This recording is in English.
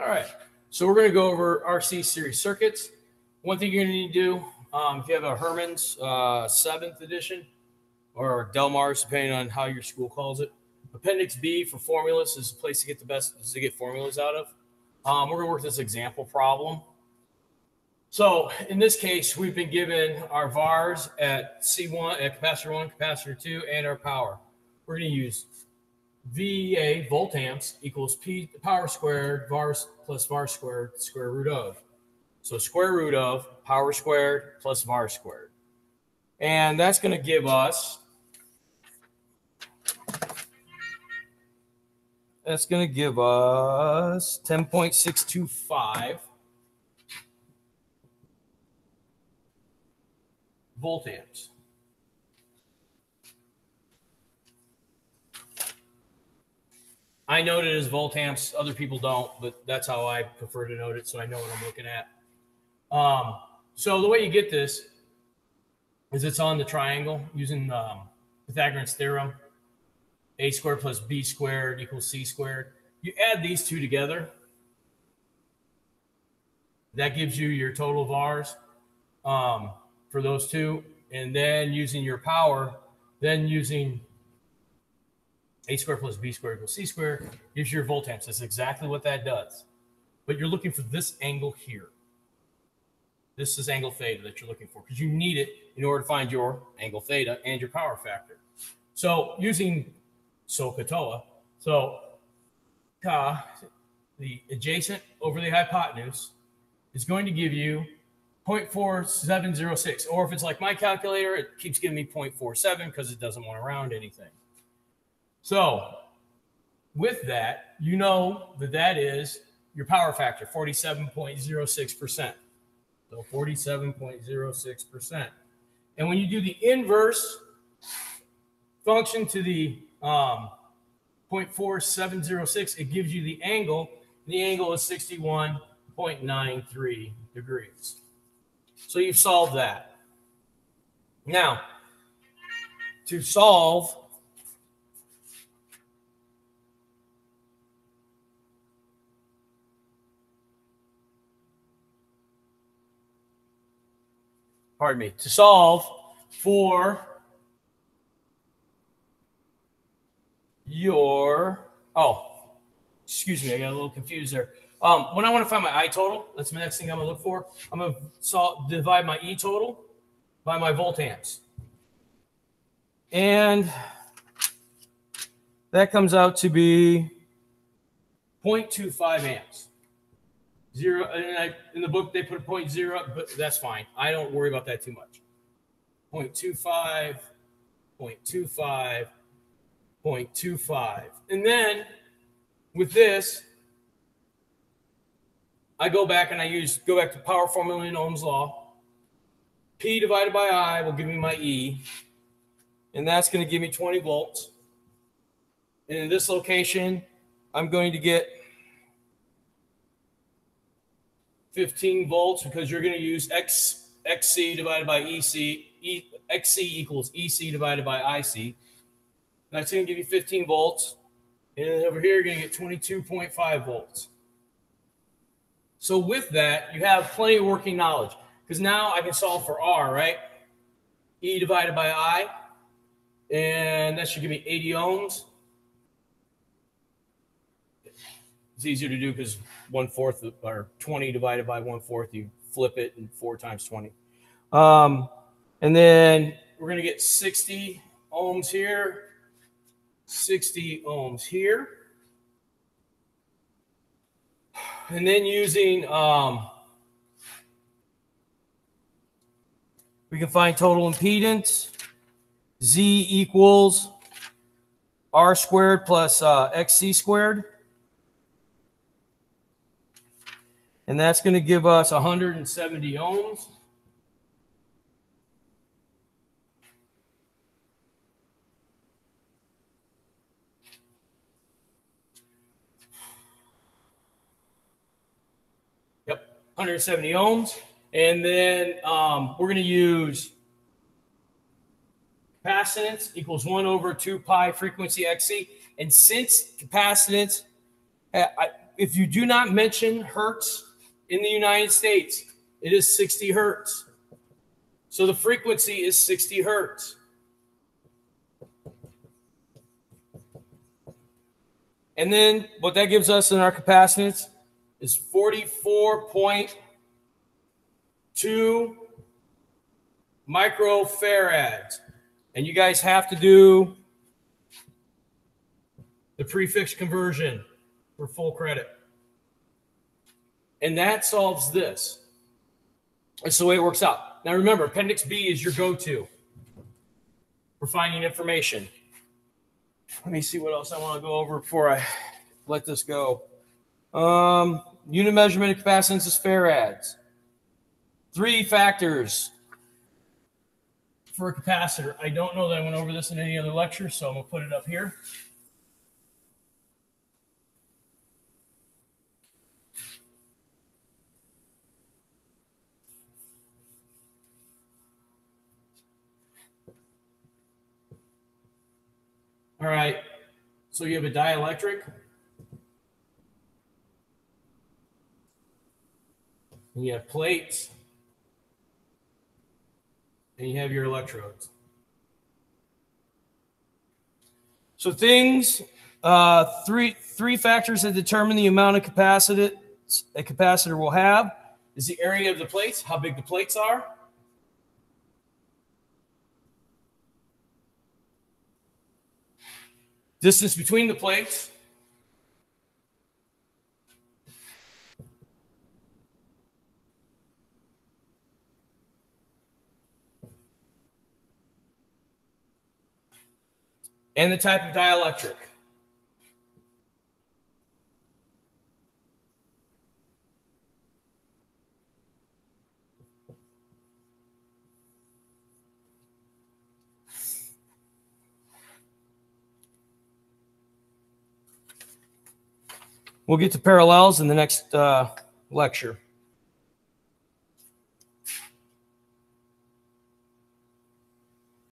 All right. So we're going to go over RC series circuits. One thing you're going to need to do, um, if you have a Herman's uh, seventh edition or Delmar's, depending on how your school calls it, Appendix B for formulas is a place to get the best to get formulas out of. Um, we're going to work this example problem. So in this case, we've been given our VARs at C1, at capacitor one, capacitor two, and our power. We're going to use VA volt amps equals P power squared VARs plus VAR squared square root of. So square root of power squared plus VAR squared. And that's going to give us that's going to give us 10.625 volt amps. I note it as volt amps. Other people don't, but that's how I prefer to note it, so I know what I'm looking at. Um, so the way you get this is it's on the triangle using um, Pythagorean theorem. A squared plus B squared equals C squared. You add these two together. That gives you your total VARs um, for those two. And then using your power, then using a squared plus b squared equals c squared gives you your volt amps. That's exactly what that does. But you're looking for this angle here. This is angle theta that you're looking for because you need it in order to find your angle theta and your power factor. So using SOHCAHTOA, so CAH, the adjacent over the hypotenuse, is going to give you 0.4706. Or if it's like my calculator, it keeps giving me 0.47 because it doesn't want to round anything. So with that, you know that that is your power factor, 47.06%. So 47.06%. And when you do the inverse function to the um, 0.4706, it gives you the angle. The angle is 61.93 degrees. So you've solved that. Now, to solve pardon me, to solve for your, oh, excuse me, I got a little confused there. Um, when I want to find my I total, that's the next thing I'm going to look for. I'm going to solve, divide my E total by my volt amps. And that comes out to be 0.25 amps. Zero, and I, in the book they put a point zero, but that's fine. I don't worry about that too much. 0.25, 0.25, 0.25. And then with this, I go back and I use go back to power formula in Ohm's law. P divided by I will give me my E, and that's going to give me 20 volts. And in this location, I'm going to get 15 volts because you're going to use X, XC divided by EC. E, XC equals EC divided by IC. That's going to give you 15 volts. And over here, you're going to get 22.5 volts. So with that, you have plenty of working knowledge because now I can solve for R, right? E divided by I. And that should give me 80 ohms. It's easier to do because one fourth or 20 divided by one fourth, you flip it and four times 20. Um, and then we're going to get 60 ohms here, 60 ohms here. And then using, um, we can find total impedance. Z equals R squared plus uh, XC squared. And that's going to give us 170 ohms. Yep, 170 ohms. And then um, we're going to use capacitance equals 1 over 2 pi frequency XC. And since capacitance, I, if you do not mention hertz in the United States, it is 60 hertz. So the frequency is 60 hertz. And then what that gives us in our capacitance is 44.2 microfarads. And you guys have to do the prefix conversion for full credit. And that solves this. That's the way it works out. Now remember, Appendix B is your go-to for finding information. Let me see what else I want to go over before I let this go. Um, unit measurement of capacitance is farads. Three factors for a capacitor. I don't know that I went over this in any other lecture, so I'm going to put it up here. All right. So you have a dielectric. And you have plates. And you have your electrodes. So things, uh, three three factors that determine the amount of capacitance a capacitor will have is the area of the plates, how big the plates are. Distance between the plates. And the type of dielectric. We'll get to parallels in the next uh, lecture.